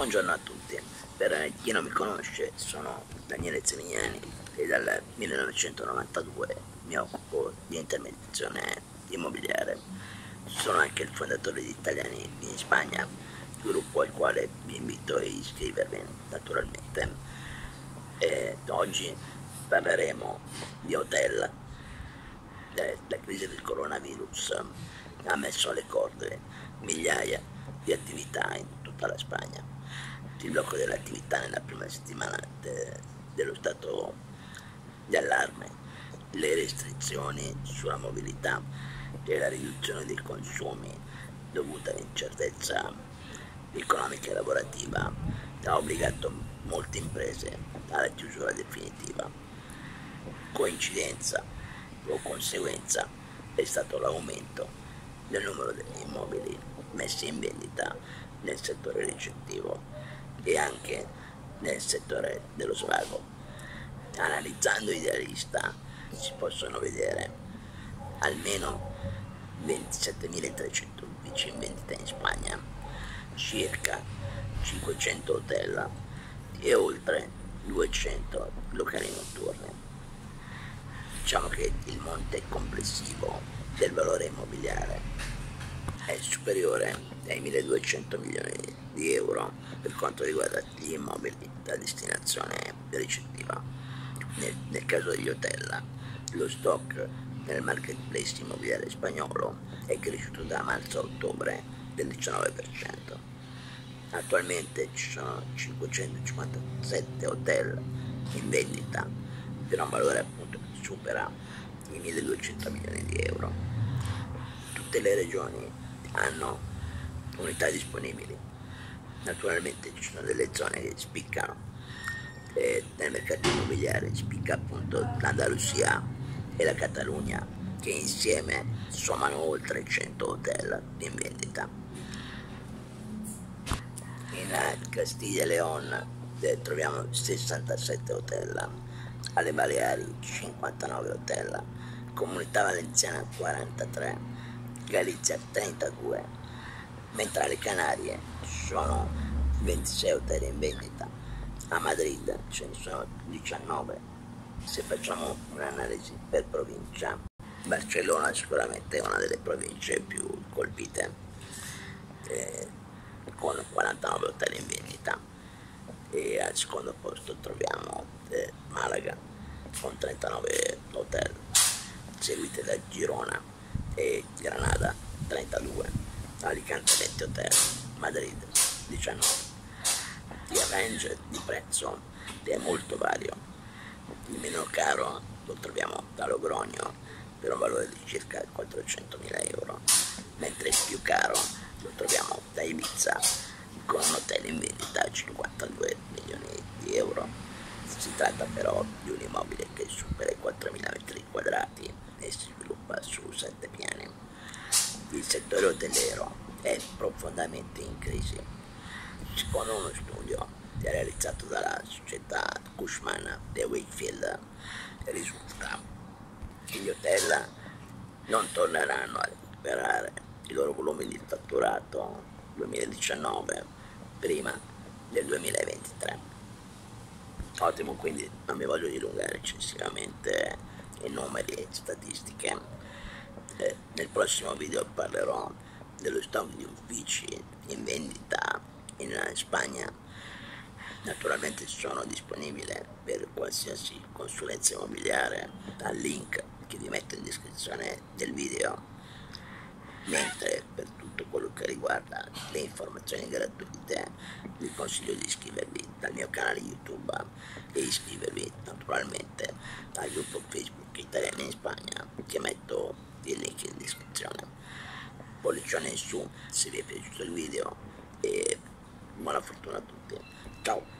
Buongiorno a tutti, per chi non mi conosce sono Daniele Zemignani e dal 1992 mi occupo di intermediazione immobiliare. Sono anche il fondatore di Italiani in Spagna, gruppo al quale vi invito a iscrivervi naturalmente. E oggi parleremo di hotel. La crisi del coronavirus ha messo alle corde migliaia di attività in tutta la Spagna. Il blocco dell'attività nella prima settimana de, dello stato di allarme, le restrizioni sulla mobilità e la riduzione dei consumi dovuta all'incertezza economica e lavorativa ha obbligato molte imprese alla chiusura definitiva. Coincidenza o conseguenza è stato l'aumento del numero degli immobili messi in vendita nel settore ricettivo e anche nel settore dello svago. Analizzando idealista si possono vedere almeno 27.300 uffici in vendita in Spagna, circa 500 hotel e oltre 200 locali notturni. Diciamo che il monte complessivo del valore immobiliare è superiore ai 1200 milioni di euro per quanto riguarda gli immobili da destinazione ricettiva. Nel, nel caso degli hotel, lo stock nel marketplace immobiliare spagnolo è cresciuto da marzo a ottobre del 19%. Attualmente ci sono 557 hotel in vendita per un valore appunto che supera i 1200 milioni di euro. Tutte le regioni hanno unità disponibili. Naturalmente ci sono delle zone che spiccano. E nel mercato immobiliare spicca appunto l'Andalusia e la Catalogna che insieme sommano oltre 100 hotel in vendita. In Castiglia e Leon eh, troviamo 67 hotel, alle Baleari 59 hotel, Comunità Valenziana 43 Galizia 32, mentre alle Canarie sono 26 hotel in vendita, a Madrid ce ne sono 19. Se facciamo un'analisi per provincia, Barcellona sicuramente è una delle province più colpite, eh, con 49 hotel in vendita. E al secondo posto troviamo eh, Malaga con 39 hotel, seguite da Girona e Granada 32, Alicante 20 hotel, Madrid 19. Il range di prezzo è molto vario, il meno caro lo troviamo da Logrogno per un valore di circa 400.000 euro, mentre il più caro lo troviamo da Ibiza con un hotel in vendita a 52 milioni di euro. Si tratta però di un immobile che supera i 4.000 metri quadrati e si sviluppa su sette piani. Il settore hoteliero è profondamente in crisi. Secondo uno studio realizzato dalla società Cushman e Wakefield risulta che gli hotel non torneranno a recuperare i loro volumi di fatturato 2019 prima del 2023. Ottimo, quindi non mi voglio dilungare eccessivamente i numeri e statistiche. Eh, nel prossimo video parlerò dello stock di uffici in vendita in Spagna. Naturalmente sono disponibile per qualsiasi consulenza immobiliare al link che vi metto in descrizione del video mentre per tutto quello che riguarda le informazioni gratuite vi consiglio di iscrivervi al mio canale YouTube e iscrivervi naturalmente al gruppo Facebook Italiani in Spagna che metto il link in descrizione. Pollicione in su se vi è piaciuto il video e buona fortuna a tutti. Ciao!